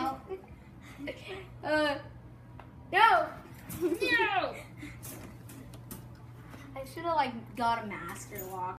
no. No. I should have like got a master lock.